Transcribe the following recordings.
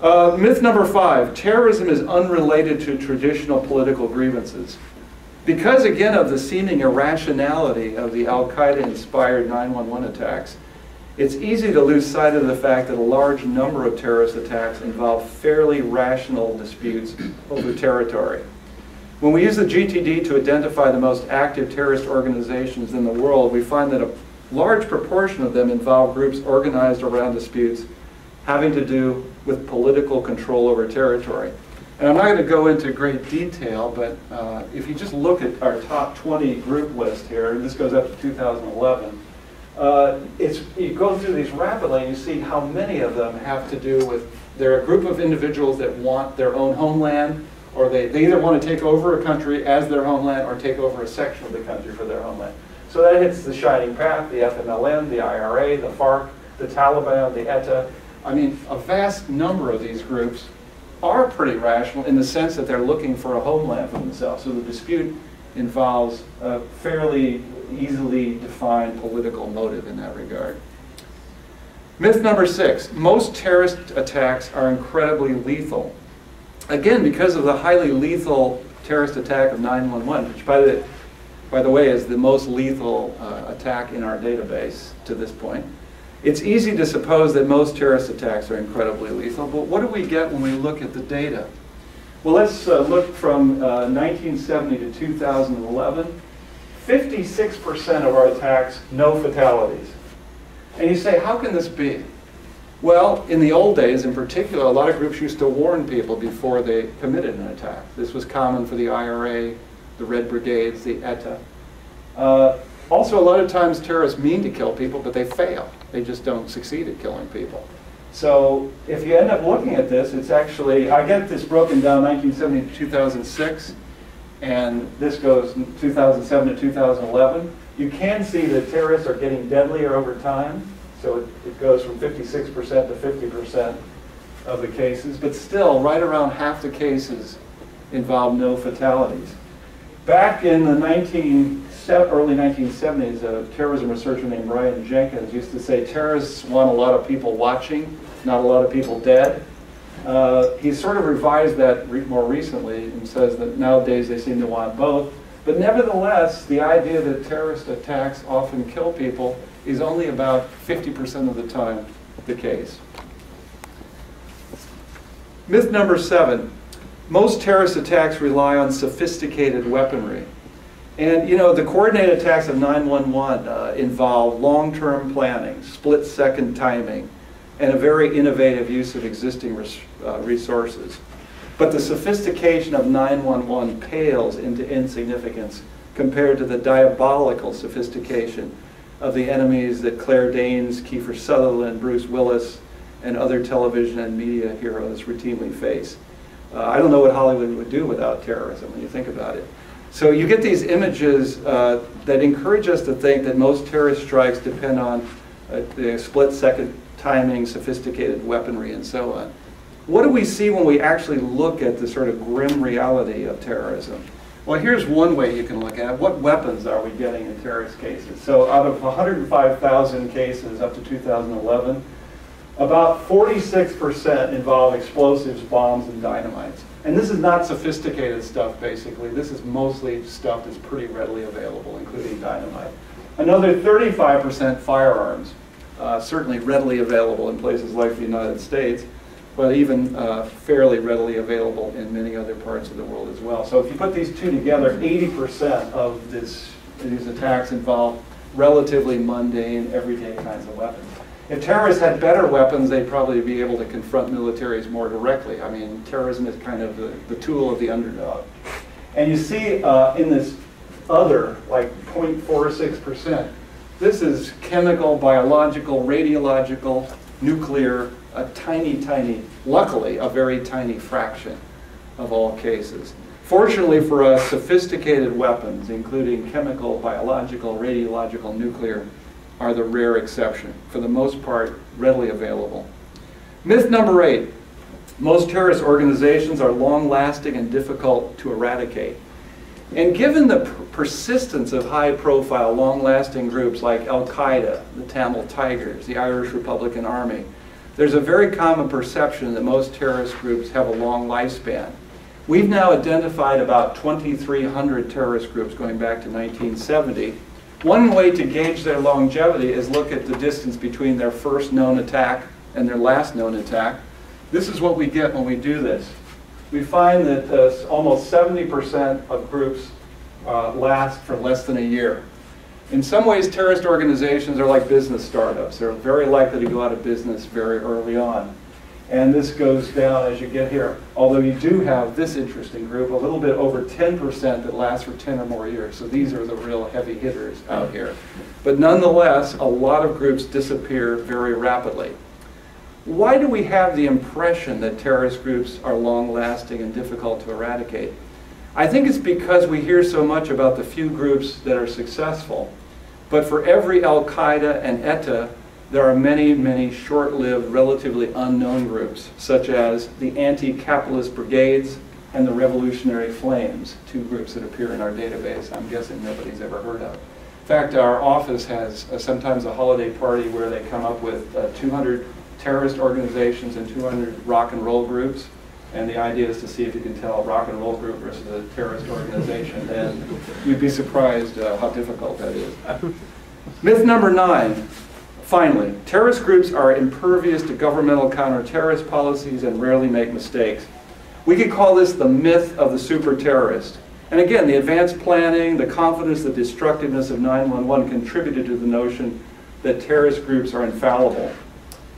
Uh, myth number five, terrorism is unrelated to traditional political grievances. Because again of the seeming irrationality of the Al-Qaeda inspired 911 attacks, it's easy to lose sight of the fact that a large number of terrorist attacks involve fairly rational disputes over territory. When we use the GTD to identify the most active terrorist organizations in the world, we find that a large proportion of them involve groups organized around disputes having to do with political control over territory. And I'm not going to go into great detail, but uh, if you just look at our top 20 group list here, and this goes up to 2011, uh, it's, you go through these rapidly and you see how many of them have to do with, they're a group of individuals that want their own homeland, or they, they either want to take over a country as their homeland or take over a section of the country for their homeland. So that hits the Shining Path, the FMLN, the IRA, the FARC, the Taliban, the ETA. I mean, a vast number of these groups are pretty rational in the sense that they're looking for a homeland for themselves. So the dispute involves a fairly easily defined political motive in that regard. Myth number six, most terrorist attacks are incredibly lethal. Again, because of the highly lethal terrorist attack of 911, which by the, by the way is the most lethal uh, attack in our database to this point, it's easy to suppose that most terrorist attacks are incredibly lethal, but what do we get when we look at the data? Well, let's uh, look from uh, 1970 to 2011. 56% of our attacks, no fatalities. And you say, how can this be? Well, in the old days in particular, a lot of groups used to warn people before they committed an attack. This was common for the IRA, the Red Brigades, the ETA. Uh, also, a lot of times terrorists mean to kill people, but they fail. They just don't succeed at killing people. So if you end up looking at this, it's actually, I get this broken down 1970 to 2006, and this goes 2007 to 2011. You can see that terrorists are getting deadlier over time. So it, it goes from 56% to 50% of the cases, but still right around half the cases involve no fatalities. Back in the 19 early 1970s, a terrorism researcher named Brian Jenkins used to say terrorists want a lot of people watching, not a lot of people dead. Uh, he sort of revised that re more recently and says that nowadays they seem to want both. But nevertheless, the idea that terrorist attacks often kill people is only about 50% of the time the case. Myth number seven. Most terrorist attacks rely on sophisticated weaponry. And you know, the coordinated attacks of 911 uh, involve long-term planning, split-second timing, and a very innovative use of existing res uh, resources. But the sophistication of 911 pales into insignificance compared to the diabolical sophistication of the enemies that Claire Danes, Kiefer Sutherland, Bruce Willis, and other television and media heroes routinely face. Uh, I don't know what Hollywood would do without terrorism when you think about it. So you get these images uh, that encourage us to think that most terrorist strikes depend on uh, the split-second timing, sophisticated weaponry, and so on. What do we see when we actually look at the sort of grim reality of terrorism? Well, here's one way you can look at it. What weapons are we getting in terrorist cases? So out of 105,000 cases up to 2011, about 46% involve explosives, bombs, and dynamites. And this is not sophisticated stuff, basically. This is mostly stuff that's pretty readily available, including dynamite. Another 35% firearms, uh, certainly readily available in places like the United States, but even uh, fairly readily available in many other parts of the world as well. So if you put these two together, 80% of this, these attacks involve relatively mundane, everyday kinds of weapons. If terrorists had better weapons, they'd probably be able to confront militaries more directly. I mean, terrorism is kind of the, the tool of the underdog. And you see uh, in this other, like 0.46%, this is chemical, biological, radiological, nuclear, a tiny, tiny, luckily, a very tiny fraction of all cases. Fortunately for us, sophisticated weapons, including chemical, biological, radiological, nuclear, are the rare exception. For the most part, readily available. Myth number eight. Most terrorist organizations are long-lasting and difficult to eradicate. And given the persistence of high-profile, long-lasting groups like Al-Qaeda, the Tamil Tigers, the Irish Republican Army, there's a very common perception that most terrorist groups have a long lifespan. We've now identified about 2,300 terrorist groups going back to 1970. One way to gauge their longevity is look at the distance between their first known attack and their last known attack. This is what we get when we do this. We find that uh, almost 70% of groups uh, last for less than a year. In some ways, terrorist organizations are like business startups. They're very likely to go out of business very early on. And this goes down as you get here. Although you do have this interesting group, a little bit over 10% that lasts for 10 or more years. So these are the real heavy hitters out here. But nonetheless, a lot of groups disappear very rapidly. Why do we have the impression that terrorist groups are long-lasting and difficult to eradicate? I think it's because we hear so much about the few groups that are successful. But for every Al-Qaeda and ETA, there are many, many short-lived, relatively unknown groups, such as the Anti-Capitalist Brigades and the Revolutionary Flames, two groups that appear in our database I'm guessing nobody's ever heard of. In fact, our office has uh, sometimes a holiday party where they come up with uh, 200 terrorist organizations and 200 rock and roll groups, and the idea is to see if you can tell a rock and roll group versus a terrorist organization. And you'd be surprised uh, how difficult that is. Myth number nine, finally, terrorist groups are impervious to governmental counter-terrorist policies and rarely make mistakes. We could call this the myth of the super terrorist. And again, the advanced planning, the confidence, the destructiveness of 911 contributed to the notion that terrorist groups are infallible.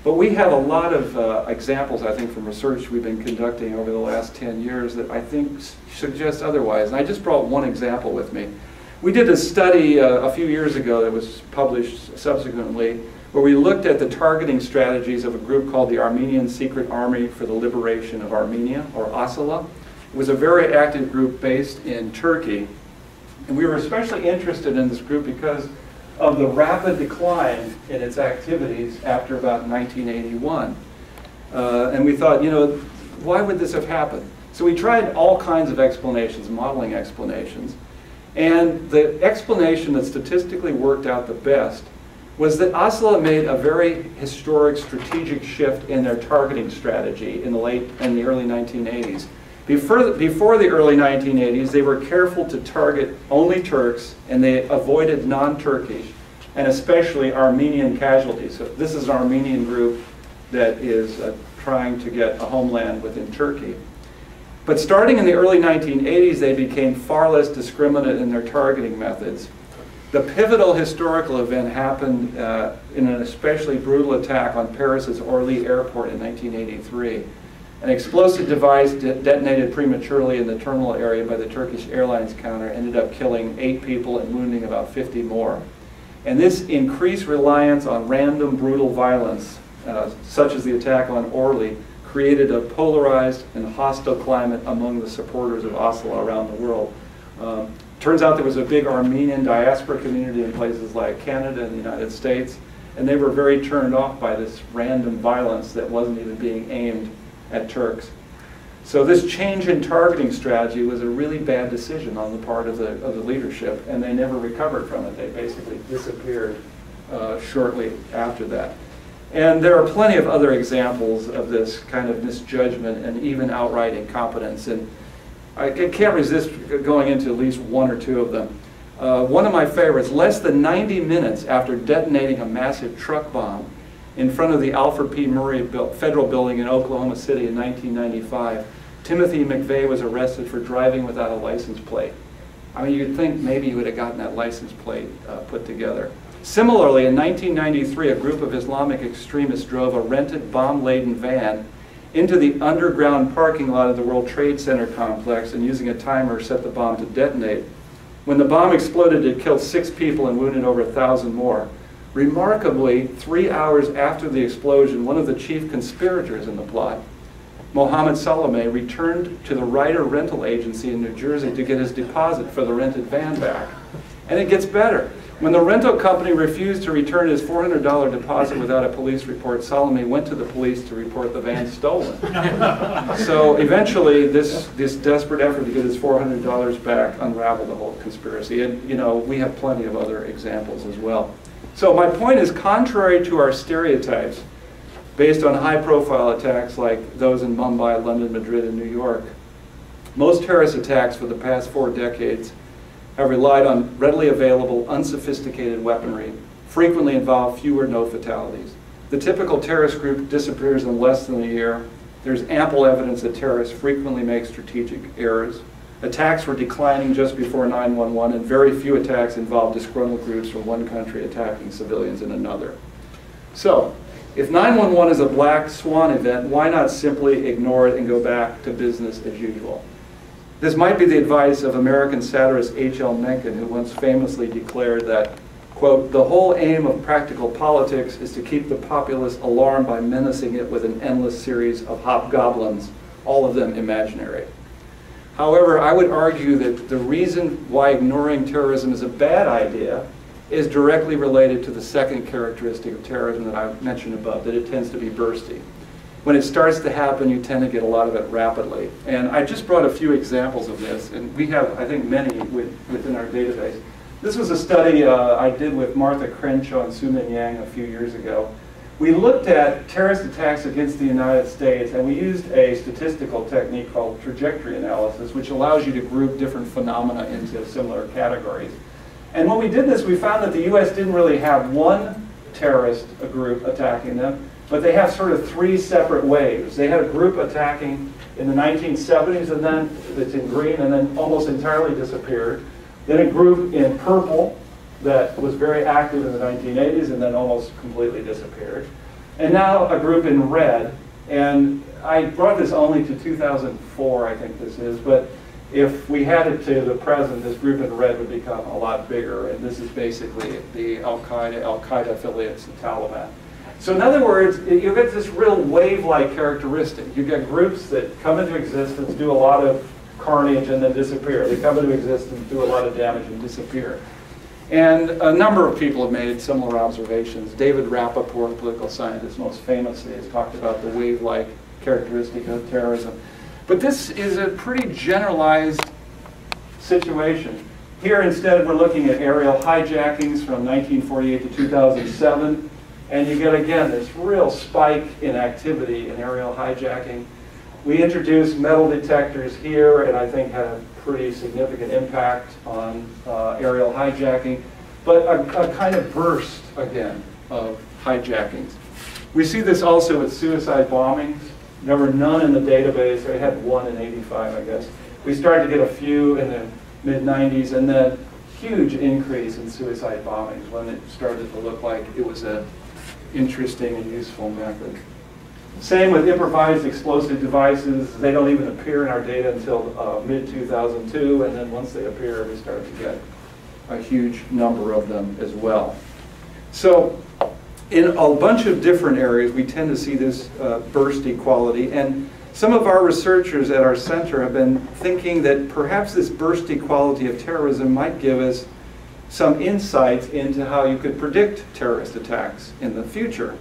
But we have a lot of uh, examples, I think, from research we've been conducting over the last 10 years that I think suggest otherwise. And I just brought one example with me. We did a study uh, a few years ago that was published subsequently where we looked at the targeting strategies of a group called the Armenian Secret Army for the Liberation of Armenia, or ASALA. It was a very active group based in Turkey. And we were especially interested in this group because of the rapid decline in its activities after about 1981. Uh, and we thought, you know, why would this have happened? So we tried all kinds of explanations, modeling explanations. And the explanation that statistically worked out the best was that ASALA made a very historic strategic shift in their targeting strategy in the late and the early 1980s. Before, before the early 1980s, they were careful to target only Turks, and they avoided non-Turkish, and especially Armenian casualties. So this is an Armenian group that is uh, trying to get a homeland within Turkey. But starting in the early 1980s, they became far less discriminate in their targeting methods. The pivotal historical event happened uh, in an especially brutal attack on Paris's Orly airport in 1983. An explosive device de detonated prematurely in the terminal area by the Turkish Airlines counter ended up killing eight people and wounding about 50 more. And this increased reliance on random brutal violence, uh, such as the attack on Orly, created a polarized and hostile climate among the supporters of ASALA around the world. Um, turns out there was a big Armenian diaspora community in places like Canada and the United States, and they were very turned off by this random violence that wasn't even being aimed at Turks. So this change in targeting strategy was a really bad decision on the part of the, of the leadership, and they never recovered from it. They basically disappeared uh, shortly after that. And there are plenty of other examples of this kind of misjudgment and even outright incompetence. And I can't resist going into at least one or two of them. Uh, one of my favorites, less than 90 minutes after detonating a massive truck bomb, in front of the Alfred P. Murrah Federal Building in Oklahoma City in 1995, Timothy McVeigh was arrested for driving without a license plate. I mean, you'd think maybe he would have gotten that license plate uh, put together. Similarly, in 1993, a group of Islamic extremists drove a rented bomb-laden van into the underground parking lot of the World Trade Center complex and using a timer set the bomb to detonate. When the bomb exploded, it killed six people and wounded over a thousand more. Remarkably, three hours after the explosion, one of the chief conspirators in the plot, Mohammed Salameh, returned to the Ryder Rental Agency in New Jersey to get his deposit for the rented van back. And it gets better. When the rental company refused to return his $400 deposit without a police report, Salameh went to the police to report the van stolen. so eventually, this, this desperate effort to get his $400 back unraveled the whole conspiracy. And, you know, we have plenty of other examples as well. So my point is, contrary to our stereotypes, based on high-profile attacks like those in Mumbai, London, Madrid, and New York. Most terrorist attacks for the past four decades have relied on readily available, unsophisticated weaponry, frequently involve few or no fatalities. The typical terrorist group disappears in less than a year. There's ample evidence that terrorists frequently make strategic errors. Attacks were declining just before 9-11, and very few attacks involved disgruntled groups from one country attacking civilians in another. So, if 911 is a black swan event, why not simply ignore it and go back to business as usual? This might be the advice of American satirist H.L. Mencken, who once famously declared that, quote, the whole aim of practical politics is to keep the populace alarmed by menacing it with an endless series of hobgoblins, all of them imaginary. However, I would argue that the reason why ignoring terrorism is a bad idea is directly related to the second characteristic of terrorism that I mentioned above, that it tends to be bursty. When it starts to happen, you tend to get a lot of it rapidly. And I just brought a few examples of this, and we have, I think, many with, within our database. This was a study uh, I did with Martha Crenshaw and Sue-Ming Yang a few years ago. We looked at terrorist attacks against the United States, and we used a statistical technique called trajectory analysis, which allows you to group different phenomena into similar categories. And when we did this, we found that the U.S. didn't really have one terrorist group attacking them, but they have sort of three separate waves. They had a group attacking in the 1970s, and then it's in green, and then almost entirely disappeared. Then a group in purple that was very active in the 1980s, and then almost completely disappeared. And now a group in red, and I brought this only to 2004, I think this is, but if we had it to the present, this group in red would become a lot bigger, and this is basically the Al-Qaeda, Al-Qaeda affiliates, the Taliban. So in other words, you get this real wave-like characteristic. You get groups that come into existence, do a lot of carnage, and then disappear. They come into existence, do a lot of damage, and disappear. And a number of people have made similar observations. David Rapoport, political scientist, most famously, has talked about the wave-like characteristic of terrorism. But this is a pretty generalized situation. Here instead we're looking at aerial hijackings from 1948 to 2007. And you get again this real spike in activity in aerial hijacking. We introduced metal detectors here and I think had a pretty significant impact on uh, aerial hijacking. But a, a kind of burst again of hijackings. We see this also with suicide bombings. There were none in the database. I had one in 85, I guess. We started to get a few in the mid-90s, and then huge increase in suicide bombings when it started to look like it was an interesting and useful method. Same with improvised explosive devices. They don't even appear in our data until uh, mid-2002, and then once they appear, we start to get a huge number of them as well. So in a bunch of different areas, we tend to see this uh, bursty quality. And some of our researchers at our center have been thinking that perhaps this bursty quality of terrorism might give us some insights into how you could predict terrorist attacks in the future.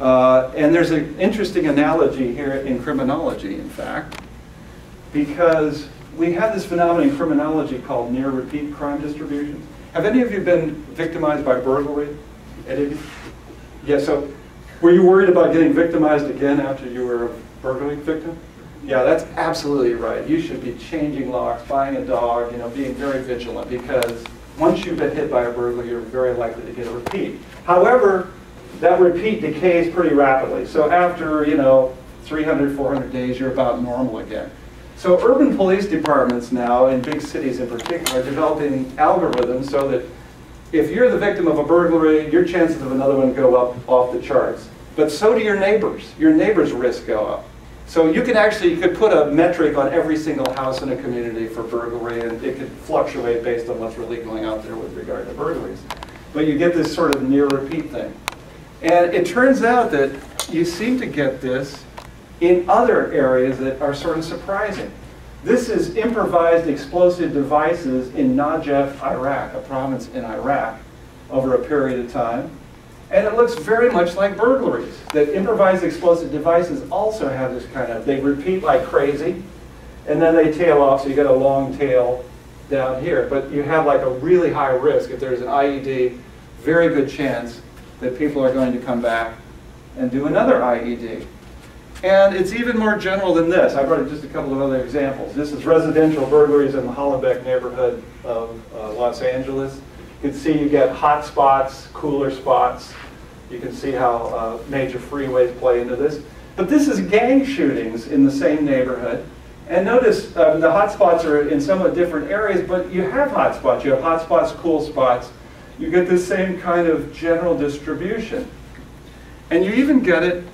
Uh, and there's an interesting analogy here in criminology, in fact, because we have this phenomenon in criminology called near repeat crime distributions. Have any of you been victimized by burglary? Any? Yeah, so were you worried about getting victimized again after you were a burglary victim? Yeah, that's absolutely right. You should be changing locks, buying a dog, you know, being very vigilant because once you've been hit by a burglar, you're very likely to get a repeat. However, that repeat decays pretty rapidly. So after, you know, 300, 400 days, you're about normal again. So urban police departments now, in big cities in particular, are developing algorithms so that if you're the victim of a burglary, your chances of another one go up off the charts. But so do your neighbors. Your neighbors' risks go up. So you can actually, you could put a metric on every single house in a community for burglary, and it could fluctuate based on what's really going out there with regard to burglaries. But you get this sort of near repeat thing. And it turns out that you seem to get this in other areas that are sort of surprising. This is improvised explosive devices in Najaf, Iraq, a province in Iraq, over a period of time. And it looks very much like burglaries. That improvised explosive devices also have this kind of, they repeat like crazy, and then they tail off, so you get a long tail down here. But you have like a really high risk. If there's an IED, very good chance that people are going to come back and do another IED. And it's even more general than this. I brought just a couple of other examples. This is residential burglaries in the Hollenbeck neighborhood of uh, Los Angeles. You can see you get hot spots, cooler spots. You can see how uh, major freeways play into this. But this is gang shootings in the same neighborhood. And notice um, the hot spots are in somewhat different areas, but you have hot spots. You have hot spots, cool spots. You get the same kind of general distribution. And you even get it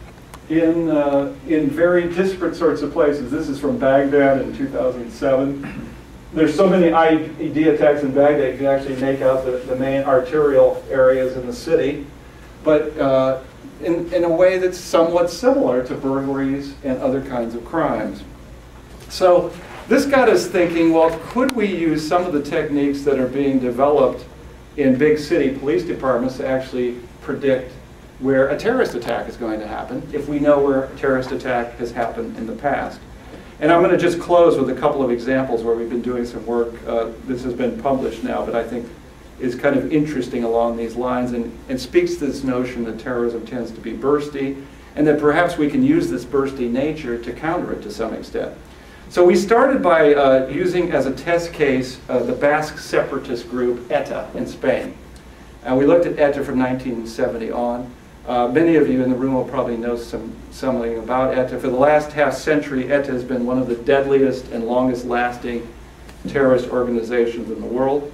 in, uh, in very disparate sorts of places. This is from Baghdad in 2007. There's so many IED attacks in Baghdad, you can actually make out the, the main arterial areas in the city. But uh, in, in a way that's somewhat similar to burglaries and other kinds of crimes. So this got us thinking, well, could we use some of the techniques that are being developed in big city police departments to actually predict where a terrorist attack is going to happen if we know where a terrorist attack has happened in the past. And I'm going to just close with a couple of examples where we've been doing some work. Uh, this has been published now, but I think is kind of interesting along these lines and, and speaks to this notion that terrorism tends to be bursty and that perhaps we can use this bursty nature to counter it to some extent. So we started by uh, using as a test case uh, the Basque separatist group ETA in Spain. And we looked at ETA from 1970 on. Uh, many of you in the room will probably know some, something about ETA. For the last half century, ETA has been one of the deadliest and longest lasting terrorist organizations in the world.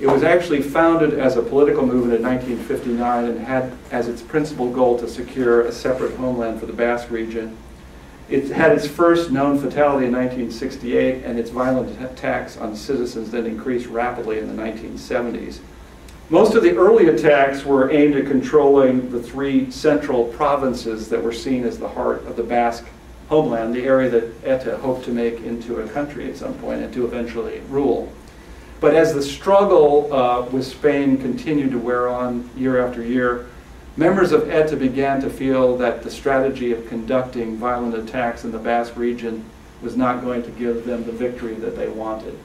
It was actually founded as a political movement in 1959 and had as its principal goal to secure a separate homeland for the Basque region. It had its first known fatality in 1968 and its violent attacks on citizens then increased rapidly in the 1970s. Most of the early attacks were aimed at controlling the three central provinces that were seen as the heart of the Basque homeland, the area that ETA hoped to make into a country at some point and to eventually rule. But as the struggle uh, with Spain continued to wear on year after year, members of ETA began to feel that the strategy of conducting violent attacks in the Basque region was not going to give them the victory that they wanted.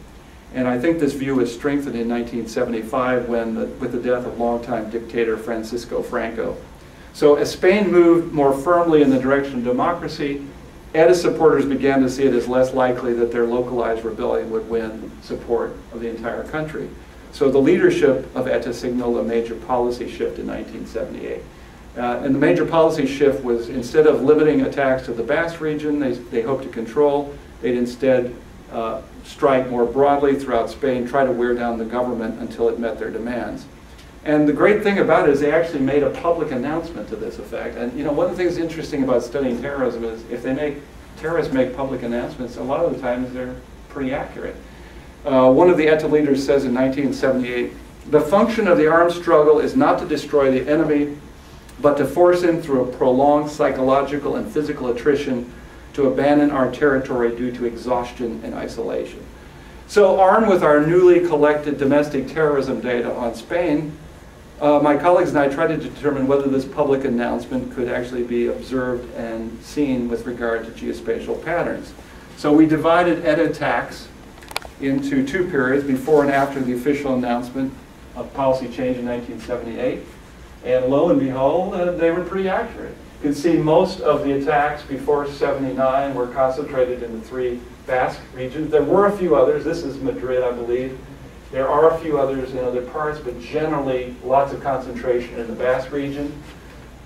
And I think this view was strengthened in 1975 when, the, with the death of longtime dictator Francisco Franco. So as Spain moved more firmly in the direction of democracy, ETA supporters began to see it as less likely that their localized rebellion would win support of the entire country. So the leadership of ETA signaled a major policy shift in 1978. Uh, and the major policy shift was instead of limiting attacks to the Basque region they, they hoped to control, they'd instead uh, strike more broadly throughout Spain, try to wear down the government until it met their demands. And the great thing about it is they actually made a public announcement to this effect. And you know, one of the things interesting about studying terrorism is if they make, terrorists make public announcements, a lot of the times they're pretty accurate. Uh, one of the ETA leaders says in 1978, the function of the armed struggle is not to destroy the enemy, but to force him through a prolonged psychological and physical attrition to abandon our territory due to exhaustion and isolation. So armed with our newly collected domestic terrorism data on Spain, uh, my colleagues and I tried to determine whether this public announcement could actually be observed and seen with regard to geospatial patterns. So we divided ETA attacks into two periods, before and after the official announcement of policy change in 1978. And lo and behold, uh, they were pretty accurate. You can see most of the attacks before 79 were concentrated in the three Basque regions. There were a few others. This is Madrid, I believe. There are a few others in other parts, but generally lots of concentration in the Basque region.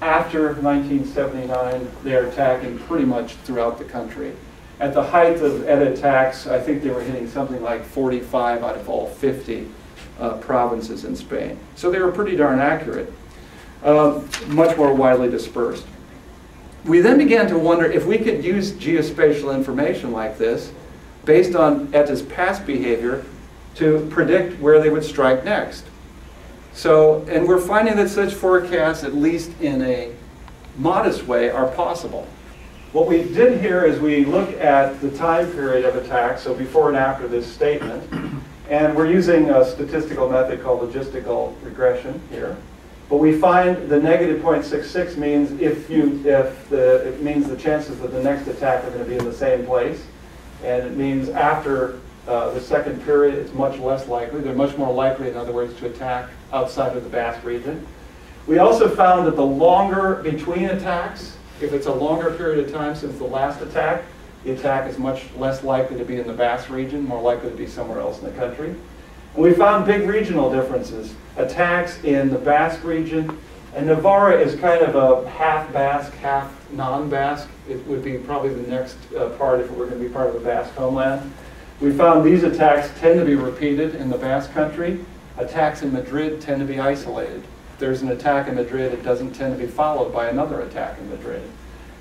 After 1979, they're attacking pretty much throughout the country. At the height of ETA attacks, I think they were hitting something like 45 out of all 50 uh, provinces in Spain. So they were pretty darn accurate, uh, much more widely dispersed. We then began to wonder if we could use geospatial information like this, based on ETA's past behavior, to predict where they would strike next. So, and we're finding that such forecasts, at least in a modest way, are possible. What we did here is we look at the time period of attack, so before and after this statement, and we're using a statistical method called logistical regression here. But we find the negative 0.66 means if you if the it means the chances that the next attack are going to be in the same place, and it means after uh, the second period it's much less likely. They're much more likely, in other words, to attack outside of the Basque region. We also found that the longer between attacks, if it's a longer period of time since the last attack, the attack is much less likely to be in the Basque region, more likely to be somewhere else in the country. And we found big regional differences. Attacks in the Basque region, and Navarra is kind of a half Basque, half non-Basque. It would be probably the next uh, part if it were going to be part of the Basque homeland. We found these attacks tend to be repeated in the Basque country. Attacks in Madrid tend to be isolated. If there's an attack in Madrid, it doesn't tend to be followed by another attack in Madrid.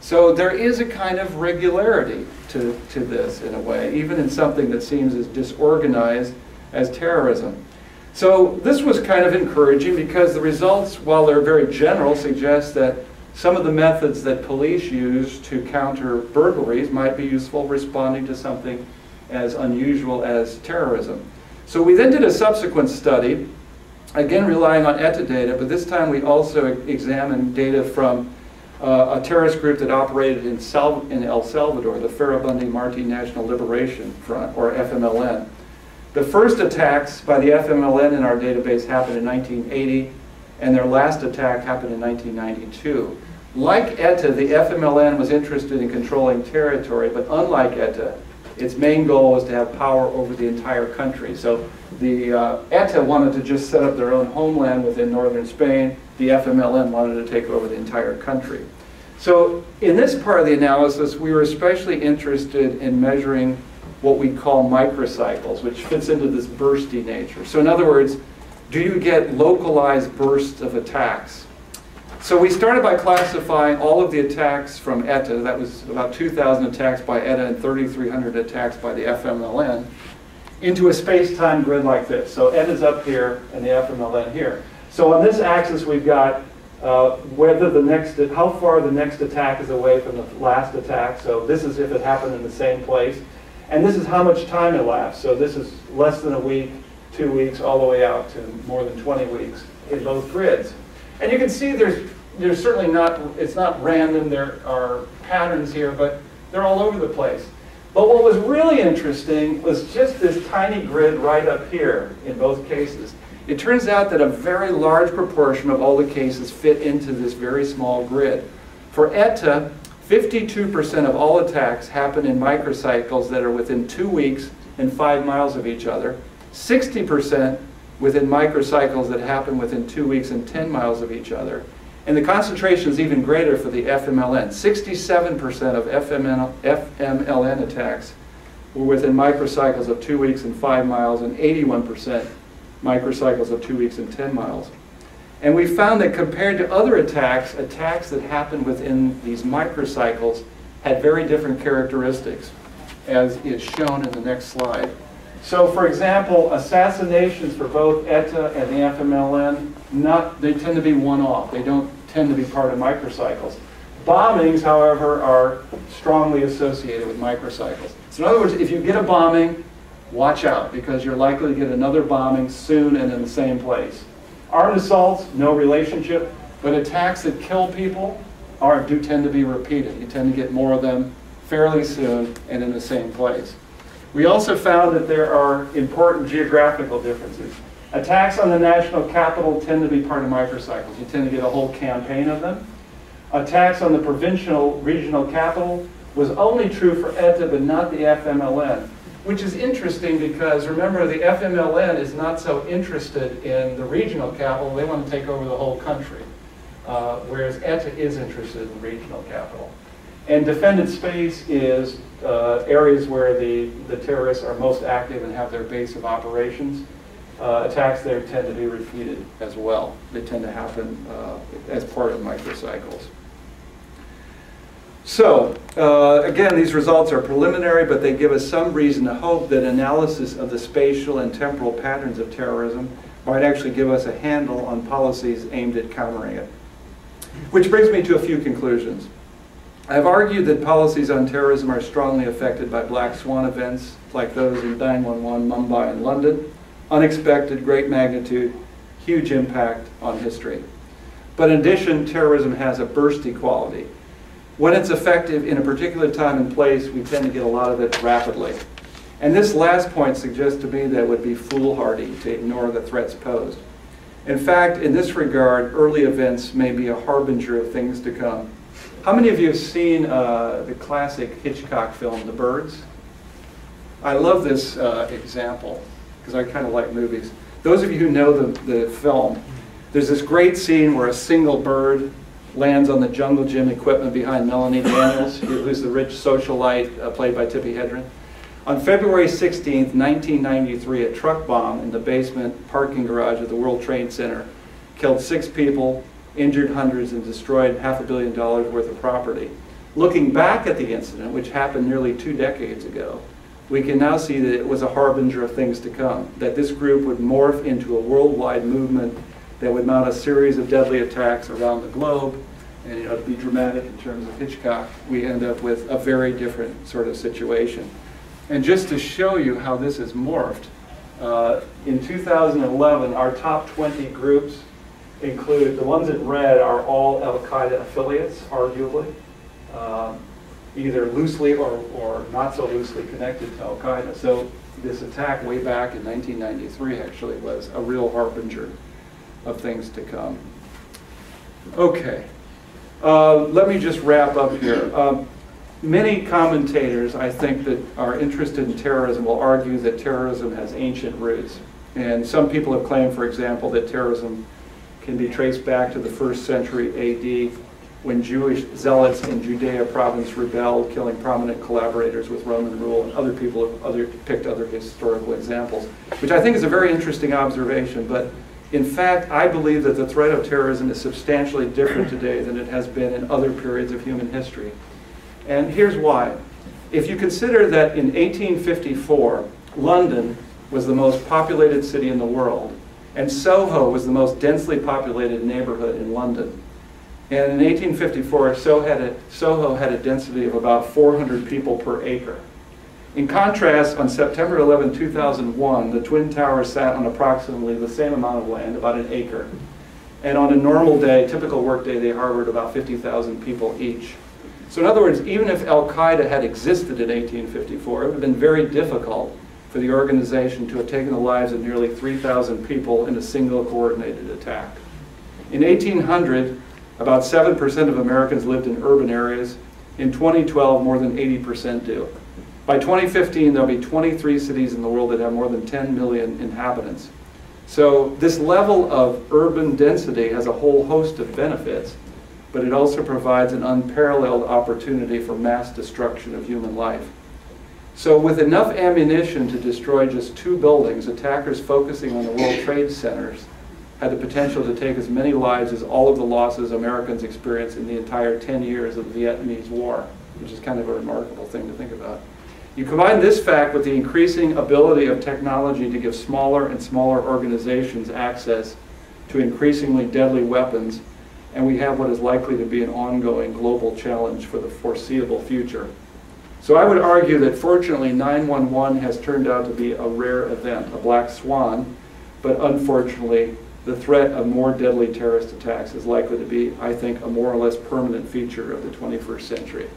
So there is a kind of regularity to, to this in a way, even in something that seems as disorganized as terrorism. So this was kind of encouraging because the results, while they're very general, suggest that some of the methods that police use to counter burglaries might be useful responding to something as unusual as terrorism. So we then did a subsequent study, again relying on ETA data, but this time we also examined data from uh, a terrorist group that operated in, Sal in El Salvador, the Farabundo Marti National Liberation Front, or FMLN. The first attacks by the FMLN in our database happened in 1980, and their last attack happened in 1992. Like ETA, the FMLN was interested in controlling territory, but unlike ETA, its main goal was to have power over the entire country. So the uh, ETA wanted to just set up their own homeland within northern Spain. The FMLN wanted to take over the entire country. So in this part of the analysis, we were especially interested in measuring what we call microcycles, which fits into this bursty nature. So in other words, do you get localized bursts of attacks? So we started by classifying all of the attacks from ETA, that was about 2,000 attacks by ETA and 3,300 attacks by the FMLN, into a space-time grid like this. So ETA's up here and the FMLN here. So on this axis we've got uh, whether the next, how far the next attack is away from the last attack. So this is if it happened in the same place. And this is how much time elapsed. So this is less than a week, two weeks, all the way out to more than 20 weeks in both grids. And you can see there's there's certainly not, it's not random, there are patterns here, but they're all over the place. But what was really interesting was just this tiny grid right up here in both cases. It turns out that a very large proportion of all the cases fit into this very small grid. For ETA, 52% of all attacks happen in microcycles that are within two weeks and five miles of each other. 60% within microcycles that happen within two weeks and 10 miles of each other. And the concentration is even greater for the FMLN. 67% of FML, FMLN attacks were within microcycles of two weeks and five miles, and 81% microcycles of two weeks and 10 miles. And we found that compared to other attacks, attacks that happened within these microcycles had very different characteristics, as is shown in the next slide. So for example, assassinations for both ETA and the FMLN, not, they tend to be one-off. They don't tend to be part of microcycles. Bombings, however, are strongly associated with microcycles. So in other words, if you get a bombing, watch out because you're likely to get another bombing soon and in the same place. Armed assaults, no relationship, but attacks that kill people are, do tend to be repeated. You tend to get more of them fairly soon and in the same place. We also found that there are important geographical differences. Attacks on the national capital tend to be part of microcycles. You tend to get a whole campaign of them. Attacks on the provincial regional capital was only true for ETA but not the FMLN, which is interesting because remember the FMLN is not so interested in the regional capital, they want to take over the whole country, uh, whereas ETA is interested in regional capital. And defended space is uh, areas where the, the terrorists are most active and have their base of operations uh, attacks there tend to be repeated as well. They tend to happen uh, as part of microcycles. So, uh, again, these results are preliminary, but they give us some reason to hope that analysis of the spatial and temporal patterns of terrorism might actually give us a handle on policies aimed at countering it. Which brings me to a few conclusions. I've argued that policies on terrorism are strongly affected by black swan events like those in 911 Mumbai and London, unexpected, great magnitude, huge impact on history. But in addition, terrorism has a bursty quality. When it's effective in a particular time and place, we tend to get a lot of it rapidly. And this last point suggests to me that it would be foolhardy to ignore the threats posed. In fact, in this regard, early events may be a harbinger of things to come. How many of you have seen uh, the classic Hitchcock film, The Birds? I love this uh, example because I kind of like movies. Those of you who know the, the film, there's this great scene where a single bird lands on the jungle gym equipment behind Melanie Daniels, who's the rich socialite uh, played by Tippi Hedren. On February 16, 1993, a truck bomb in the basement parking garage of the World Trade Center killed six people, injured hundreds, and destroyed half a billion dollars worth of property. Looking back at the incident, which happened nearly two decades ago, we can now see that it was a harbinger of things to come, that this group would morph into a worldwide movement that would mount a series of deadly attacks around the globe. And you know, to be dramatic in terms of Hitchcock, we end up with a very different sort of situation. And just to show you how this has morphed, uh, in 2011, our top 20 groups include, the ones in red are all Al-Qaeda affiliates, arguably, um, either loosely or, or not so loosely connected to Al-Qaeda. So this attack way back in 1993 actually was a real harbinger of things to come. Okay, uh, let me just wrap up here. Um, many commentators, I think, that are interested in terrorism will argue that terrorism has ancient roots. And some people have claimed, for example, that terrorism can be traced back to the first century AD when Jewish zealots in Judea province rebelled, killing prominent collaborators with Roman rule, and other people have other, picked other historical examples, which I think is a very interesting observation. But in fact, I believe that the threat of terrorism is substantially different today than it has been in other periods of human history. And here's why. If you consider that in 1854, London was the most populated city in the world, and Soho was the most densely populated neighborhood in London. And in 1854, Soho had a, Soho had a density of about 400 people per acre. In contrast, on September 11, 2001, the Twin Towers sat on approximately the same amount of land, about an acre. And on a normal day, typical work day, they harbored about 50,000 people each. So in other words, even if Al-Qaeda had existed in 1854, it would have been very difficult for the organization to have taken the lives of nearly 3,000 people in a single coordinated attack. In 1800, about 7% of Americans lived in urban areas. In 2012, more than 80% do. By 2015, there'll be 23 cities in the world that have more than 10 million inhabitants. So this level of urban density has a whole host of benefits, but it also provides an unparalleled opportunity for mass destruction of human life. So with enough ammunition to destroy just two buildings, attackers focusing on the World Trade Centers had the potential to take as many lives as all of the losses Americans experienced in the entire 10 years of the Vietnamese War, which is kind of a remarkable thing to think about. You combine this fact with the increasing ability of technology to give smaller and smaller organizations access to increasingly deadly weapons, and we have what is likely to be an ongoing global challenge for the foreseeable future. So I would argue that fortunately 911 has turned out to be a rare event, a black swan, but unfortunately the threat of more deadly terrorist attacks is likely to be, I think, a more or less permanent feature of the 21st century.